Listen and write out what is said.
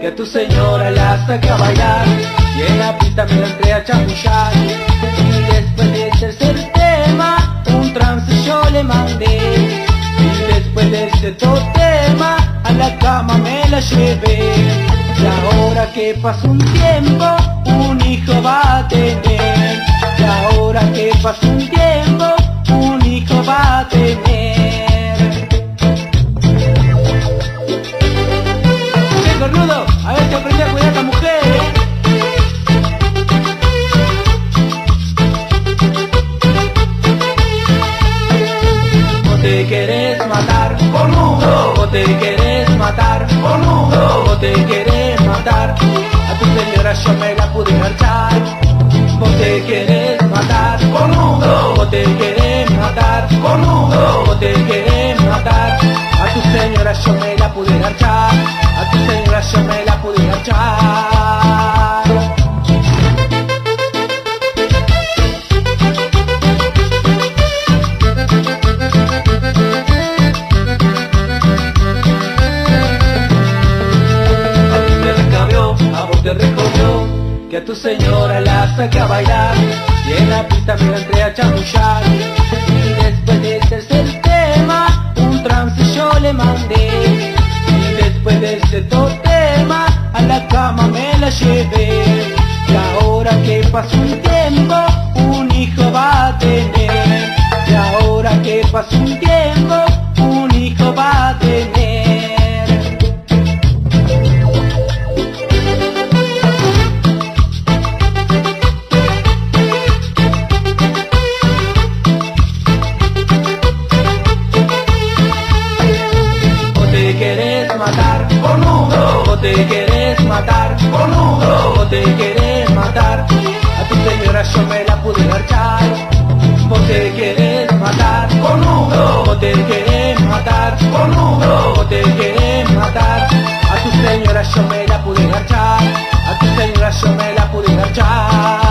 que tu señora la saca a bailar, y en la pista me la entré a chamullar, y después del tercer tema, un trance yo le mandé, y después de ese todo tema, a la cama me la llevé, y ahora que pasó un tiempo, te querés matar, cornudo. Vos te querés matar, cornudo. Vos te querés matar. A tu señora yo me la pude marchar. Vos te querés matar, cornudo. Vos te querés matar, cornudo. Vos te querés matar. A tu señora yo me la pude marchar. A tu señora yo me la pude marchar. Que a tu señora la saca a bailar, y en la pista me la entré a chamullar, y después del tercer tema, un trance yo le mandé, y después de ese todo tema, a la cama me la llevé, y ahora que pasó un tiempo, un hijo va a tener, y ahora que pasó un tiempo, un hijo va a tener. te querés matar, boludo, no te querés matar. A tu señora yo me la pude garchar. Vos te querés matar, boludo, no te querés matar, boludo, no te querés matar. A tu señora yo me la pude garchar. A tu señora yo me la pude garchar.